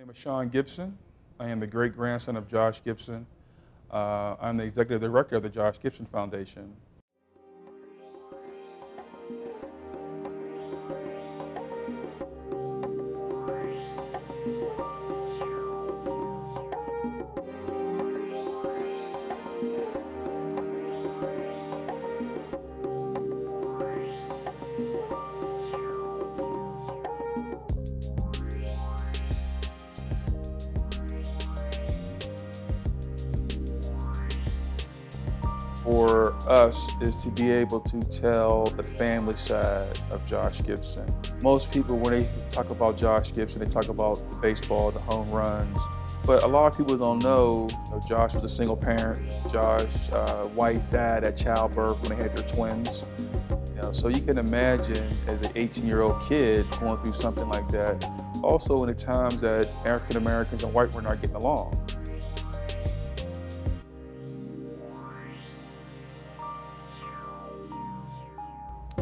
My name is Sean Gibson. I am the great grandson of Josh Gibson. Uh, I'm the executive director of the Josh Gibson Foundation. For us is to be able to tell the family side of Josh Gibson. Most people, when they talk about Josh Gibson, they talk about the baseball, the home runs. But a lot of people don't know, you know Josh was a single parent. Josh' uh, wife died at childbirth when they had their twins. You know, so you can imagine as an 18-year-old kid going through something like that. Also in the times that African Americans and white were not getting along.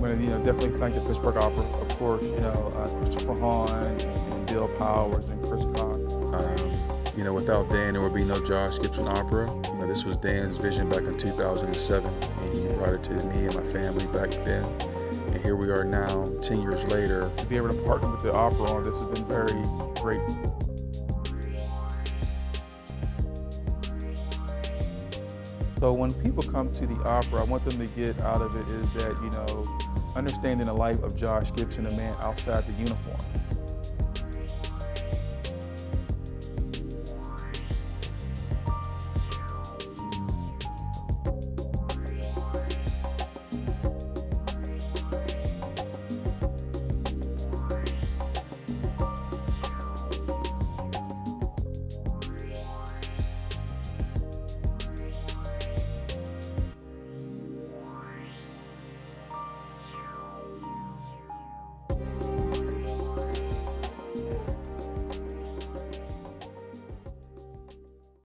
Want to you know, definitely thank the Pittsburgh Opera, of course, you know, uh, Christopher Hahn and Bill Powers and Chris Cox. Um, you know, without Dan, there would be no Josh Gibson Opera. You know, this was Dan's vision back in 2007, and he brought it to me and my family back then. And here we are now, 10 years later. To be able to partner with the opera on this has been very great. So when people come to the opera, I want them to get out of it is that, you know, understanding the life of Josh Gibson, a man outside the uniform.